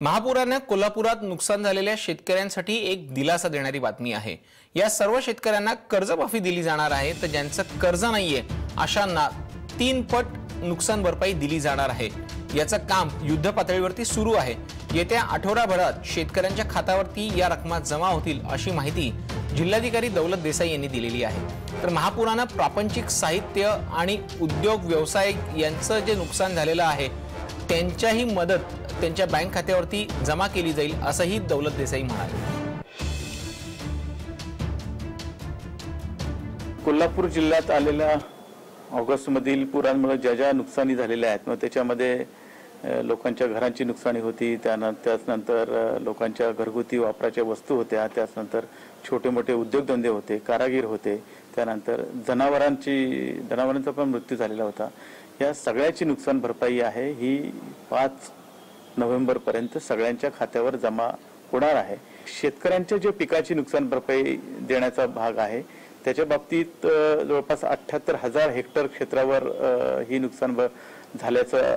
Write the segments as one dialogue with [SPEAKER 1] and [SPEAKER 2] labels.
[SPEAKER 1] महापुरानं कोल्हापुरात नुकसान झालेल्या शेतकऱ्यांसाठी एक दिलासा देणारी बातमी आहे. या सर्व शेतकऱ्यांना कर्जमाफी दिली जाणार आहे तर ज्यांचं कर्ज नाहीये अशांना तीन पट नुकसान भरपाई दिली जाणार आहे. याचं काम युद्ध पातळीवरती सुरू आहे. येत्या आठवडाभरात शेतकऱ्यांच्या खात्यावरती या रकमा जमा होतील अशी माहिती जिल्हाधिकारी दौलत देसाई यांनी दिलेली आहे. तर महापुरानं प्रापंचिक साहित्य आणि उद्योग व्यवसाय यांचं जे नुकसान झालेलं आहे त्यांच्याही मदत त्यांच्या बँक खात्यावरती जमा केली जाईल असंही दौलत देसाई म्हणाले.
[SPEAKER 2] कोल्हापूर जिल्ह्यात आलेल्या ऑगस्टमधील पुरांमुळे ज्या ज्या नुकसानी झालेल्या आहेत मग त्याच्यामध्ये लोकांच्या घरांची नुकसानी होती त्यानंतर त्याचनंतर लोकांच्या घरगुती वापराच्या वस्तू होत्या त्याचनंतर छोटे मोठे उद्योगधंदे होते कारागीर होते त्यानंतर जनावरांची जनावरांचा पण मृत्यू झालेला होता. या सगळ्याची नुकसान भरपाई आहे ही पाच नोव्हेंबर पर्यंत सगळ्यांच्या खात्यावर जमा होणार आहे. शेतकऱ्यांच्या जे पिकाची नुकसान भरपाई देण्याचा भाग आहे त्याच्या बाबतीत जवळपास अठ्याहत्तर हजार हेक्टर क्षेत्रावर ही नुकसान भ- झाल्याचा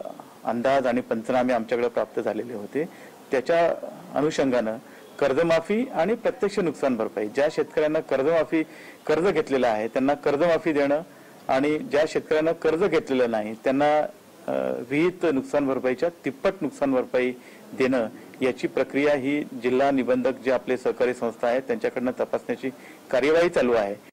[SPEAKER 2] अंदाज आणि पंचनामे आमच्याकडे प्राप्त झालेले होते. त्याच्या अनुषंगानं कर्जमाफी आणि प्रत्यक्ष नुकसान भरपाई ज्या शेतकऱ्यांना कर्जमाफी कर्ज घेतलेलं आहे त्यांना कर्जमाफी देणं आणि ज्या शेतकऱ्यांना कर्ज घेतलेलं नाही त्यांना विहित नुकसान भरपाईच्या तिप्पट नुकसान भरपाई देणं याची प्रक्रिया ही जिल्हा निबंधक जे आपले सहकारी संस्था आहेत त्यांच्याकडनं तपासण्याची कार्यवाही चालू आहे.